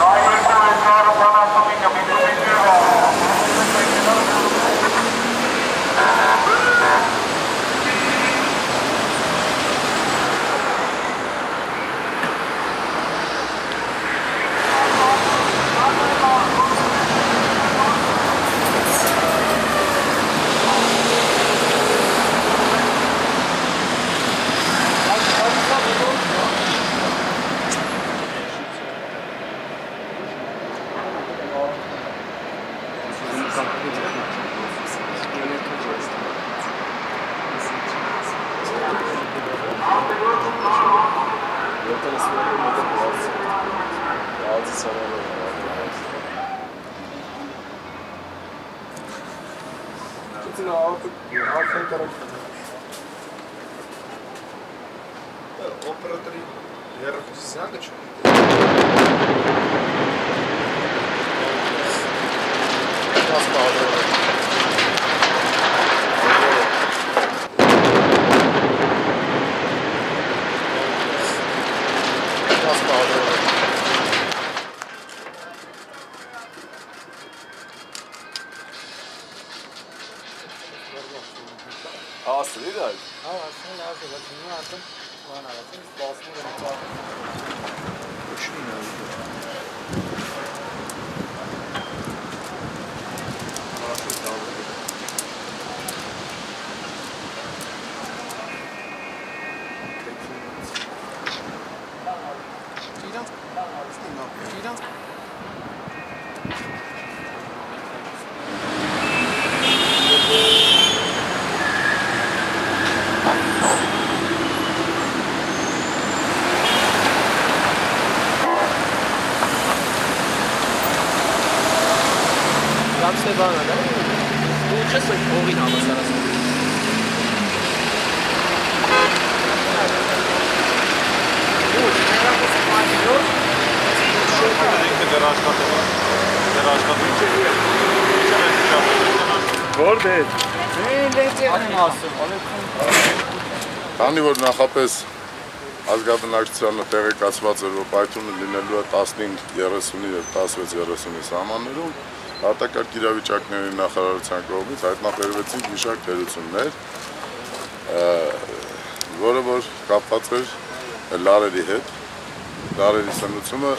Rồi. na outro, outro. Operatori, vjerojatno se zagađu. Hasılı lazım. Ha hasılı lazım. Şimdi atın. Bana atın. Basını da bir bakın. Hoş mu lazım? you don't Լապսե բանը դա։ Ու չես ողին համասարած։ Ինքը դեռ աշխատում է։ Դեռ աշխատում չէ։ Որտե՞ղ։ Քանի որ նախապես ազգաբնակչությանը տեղեկացված էր, որ պայթունը լինելու է 15:30-ի եւ 16:30-ի սահմաններում, արտակարգ իրավիճակների նախարարության կողմից հայտնաբերվեցին գիշակ թերություններ, որը որ կապված էր լարերի հետ։ Լարերի սնուցումը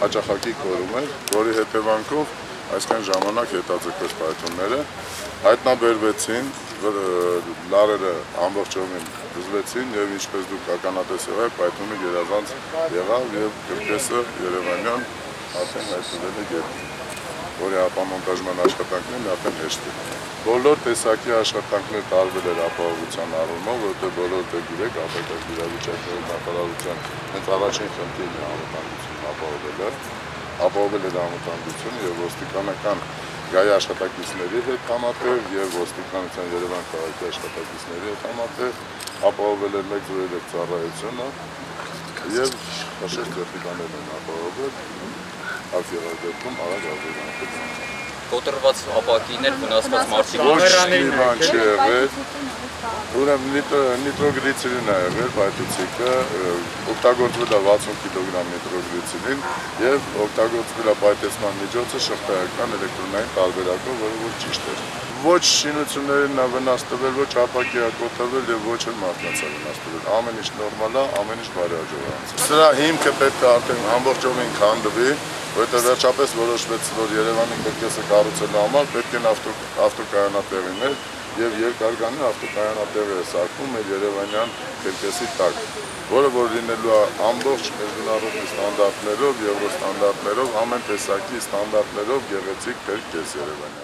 հաճախակի կորում էր, որի հետևանքով այսքան ժամանակ հետաձգվեց պայթունները, հայտնաբերվեցին լարերը ամբողջովին դզվեցին եւ ինչպես դուք ականատես եղաք, պայթունը գերազանց եղավ եւ կրկեսը Երևանյան արդեն հայտնվել է գետին որի ապամոնտաժման աշխատանքներն արդեն հեշտ են։ Բոլոր տեսակի աշխատանքներ տարվել էր ապահովության առումով, որովհետև բոլոր դեպք գիտեք, ապակարգ իրավիճակների նախարարության հենց առաջին խնդիրն է անվտանգություն ապահովելը, ապահովել էր անվտանգությունը եւ ոստիկանական գայ աշխատակիցների հետ համատեղ եւ ոստիկանության Երևան քաղաքի աշխատակիցների հետ համատեղ ապահովել էր 103 ծառայությունը եւ հաշել տեխնիկաներն են ապահովել ակտիվալ դեպքում արագ արձագանքը Կոտրված ապակիներ վնասված մարդիկ։ ոչ մի բան չի եղել ուրեմն նիտրոգլիցերին է եղել պայթուցիկը օգտագործվել է 60 կիլոգրամ նիտրոգլիցերին եւ օգտագործվել է պայթեցման միջոցը շղթայական էլեկտրոնային տարբերակով որը որ ճիշտ էր ոչ շինություններին նա վնաս տվել ոչ ապակի ակոթվել եւ ոչ էլ մարդկանց է վնաս տվել ամեն ինչ նորմալ է ամեն ինչ բարի աջողանց սրա հիմքը պետք է արդեն ամբողջովին քանդվի որտեղ վերջապես որոշվեց, որ Երևանի կրկեսը կառուցելու համար պետք են ավտո ավտոկայանատեղիներ եւ երկարգանի ավտոկայանատեղի է սարքում մեր Երևանյան կրկեսի տակ, որը որ լինելու է ամբողջ մեջնարодի ստանդարտներով, եվրոստանդարտներով, ամեն տեսակի ստանդարտներով գեղեցիկ կրկես Երևանյան